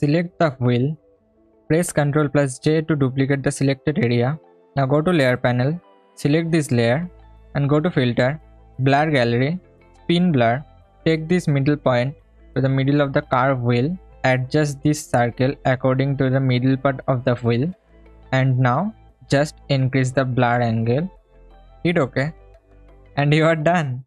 select the wheel, press Ctrl plus J to duplicate the selected area. Now go to layer panel, select this layer and go to filter, blur gallery, spin blur, take this middle point to the middle of the curve wheel, adjust this circle according to the middle part of the wheel. And now just increase the blur angle, hit ok. And you are done.